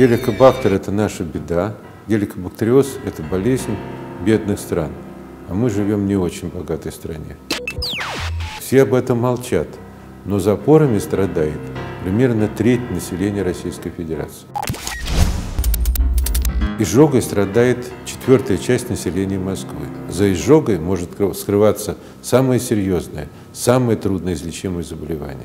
Геликобактер – это наша беда. Геликобактериоз – это болезнь бедных стран. А мы живем в не очень богатой стране. Все об этом молчат, но запорами страдает примерно треть населения Российской Федерации. Изжогой страдает четвертая часть населения Москвы. За изжогой может скрываться самое серьезное, самое трудноизлечимое заболевание.